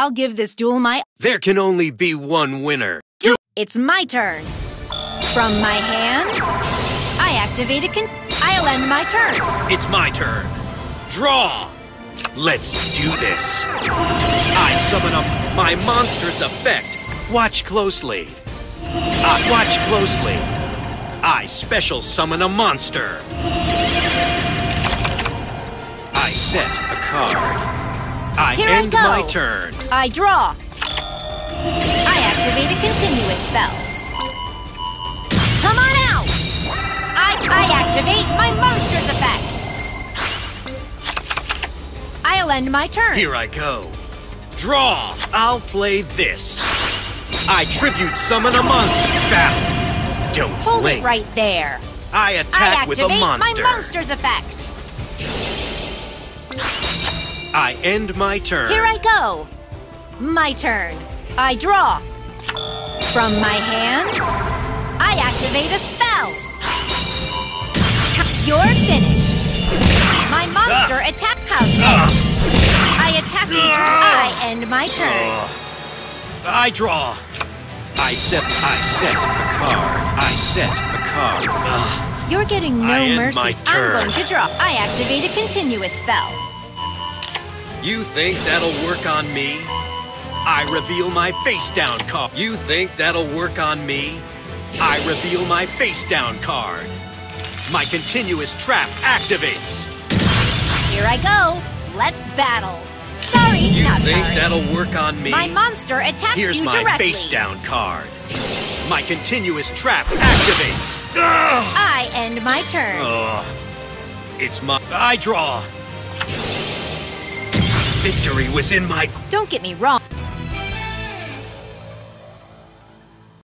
I'll give this duel my... There can only be one winner. It's my turn. From my hand, I activate a con... I'll end my turn. It's my turn. Draw! Let's do this. I summon up my monster's effect. Watch closely. Uh, watch closely. I special summon a monster. I set a card. I Here I go. my turn. I draw. I activate a continuous spell. Come on out! I, I activate my monster's effect. I'll end my turn. Here I go. Draw! I'll play this. I tribute summon a monster. Battle. Don't Hold blink. it right there. I I attack with activate a monster. my monster's effect. I end my turn. Here I go. My turn. I draw. From my hand, I activate a spell. You're finished. My monster ah. attack house. Ah. I attack you. I ah. end my turn. I draw. I set. I set a card. I set a card. You're getting no I end mercy. my turn. I'm going to draw. I activate a continuous spell. You think that'll work on me? I reveal my face down card. You think that'll work on me? I reveal my face down card. My continuous trap activates. Here I go. Let's battle. Sorry, You not think sorry. that'll work on me? My monster attacks Here's you my face down card. My continuous trap activates. Ugh. I end my turn. Ugh. It's my. I draw. Victory was in my. Don't get me wrong.